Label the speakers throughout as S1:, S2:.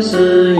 S1: 是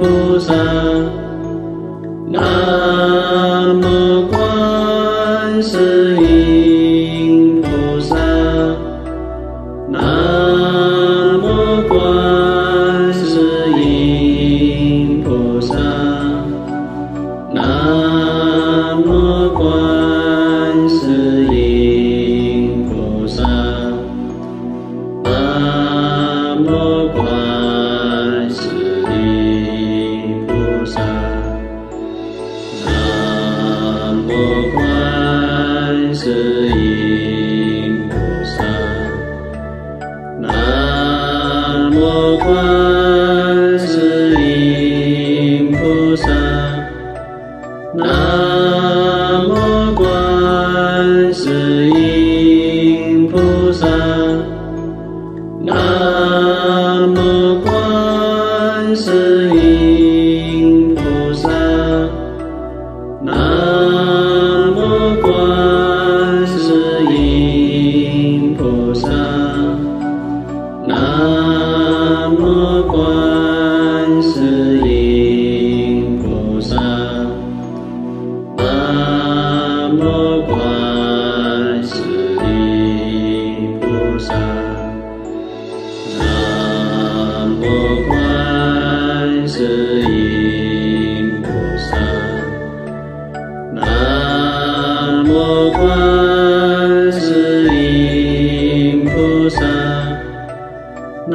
S1: people's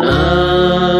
S1: Ah.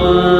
S1: one.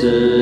S1: Jesus.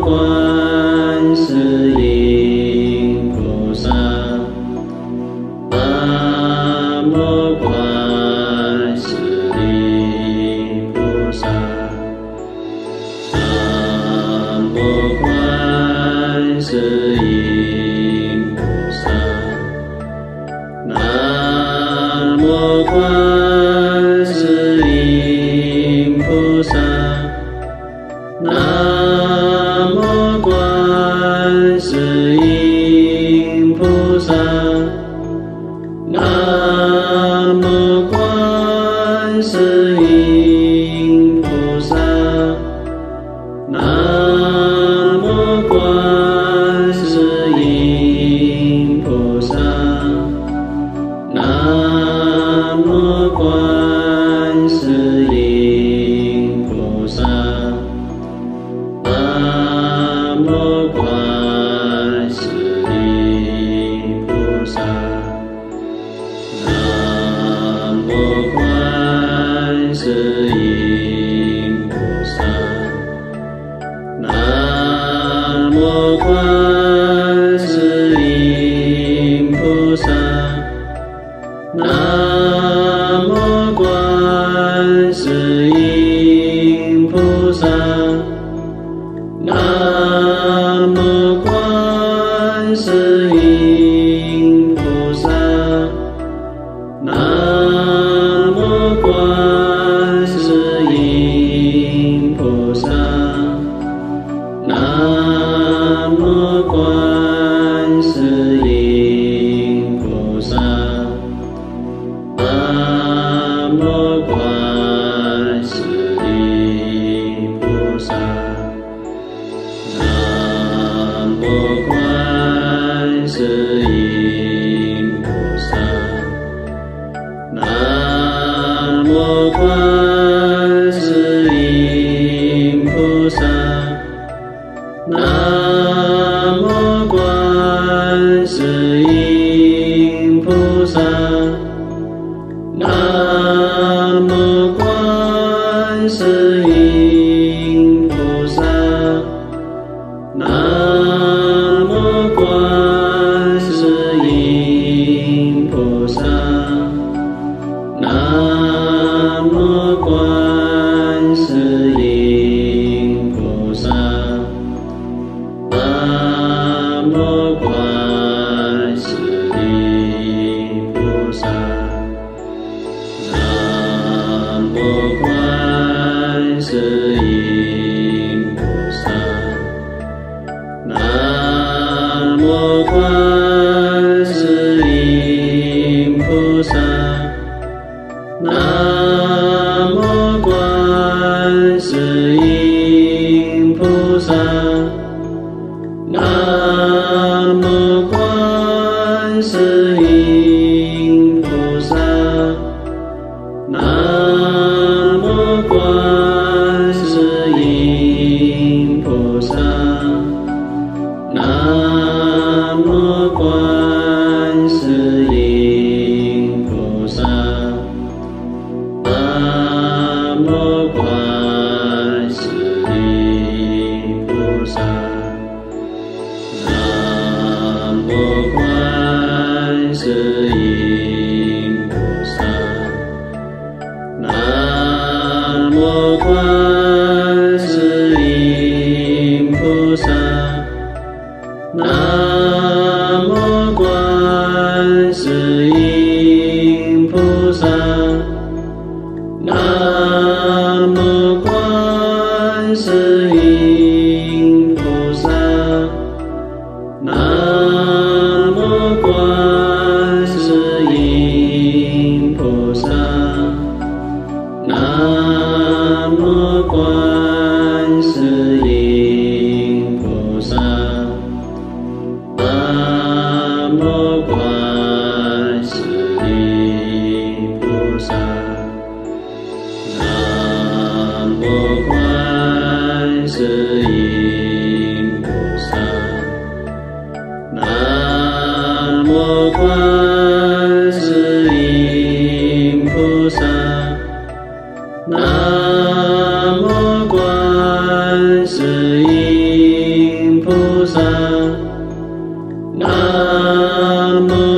S1: qua Amen.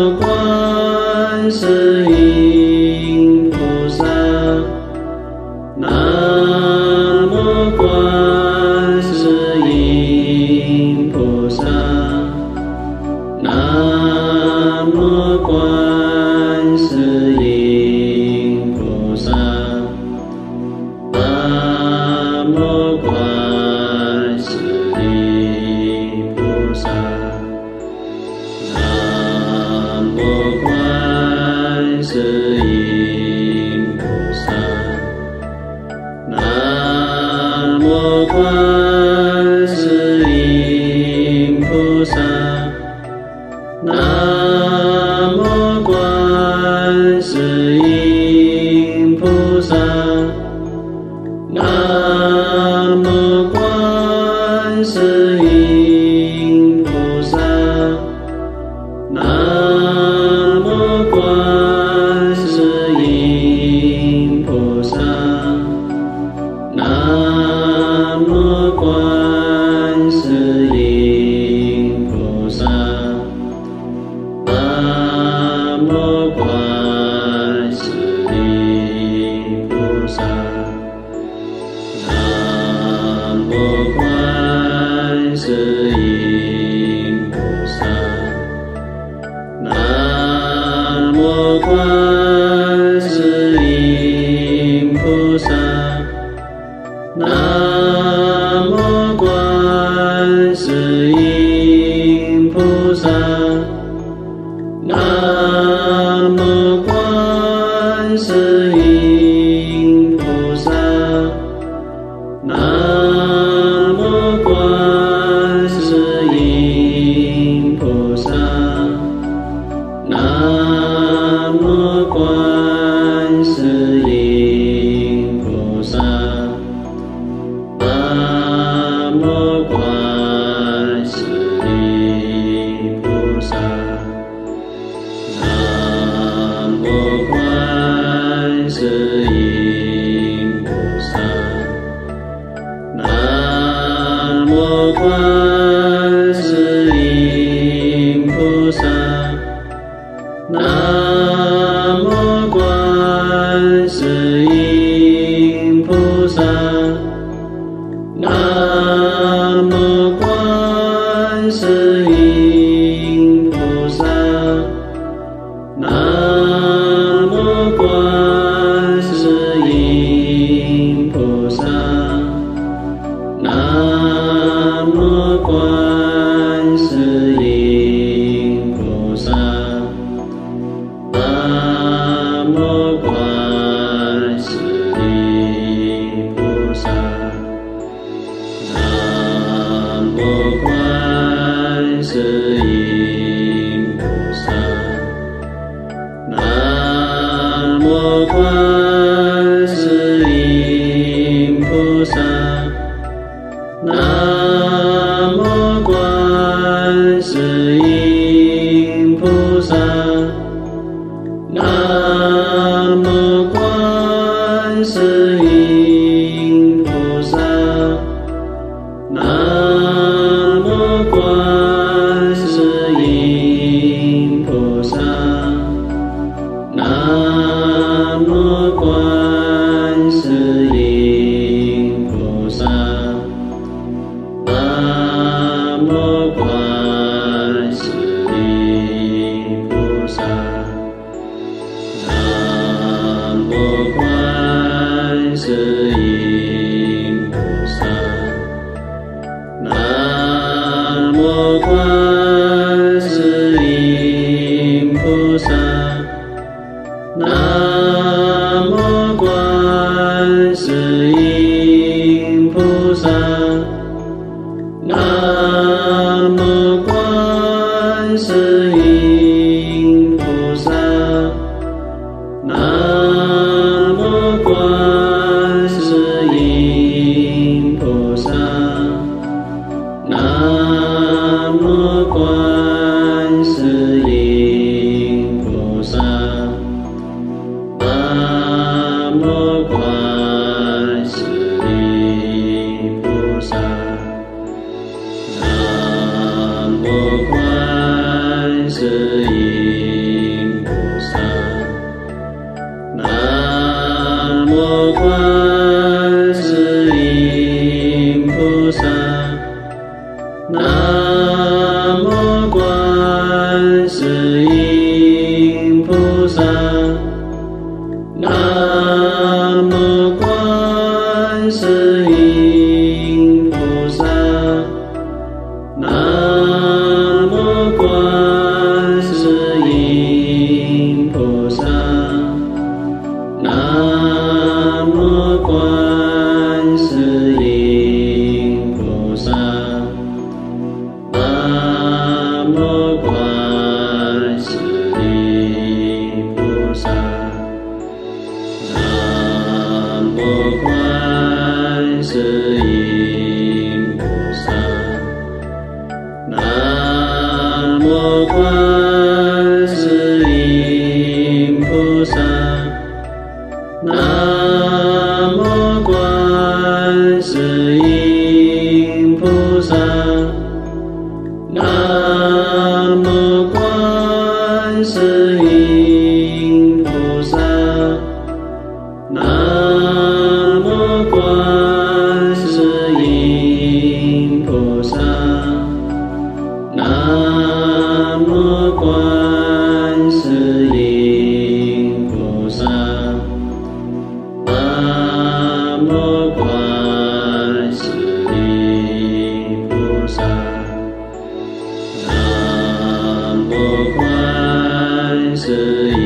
S1: 是一。न 我关是。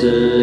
S1: Jesus.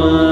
S1: one.